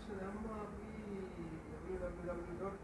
Passo da Mobi www.omi.uk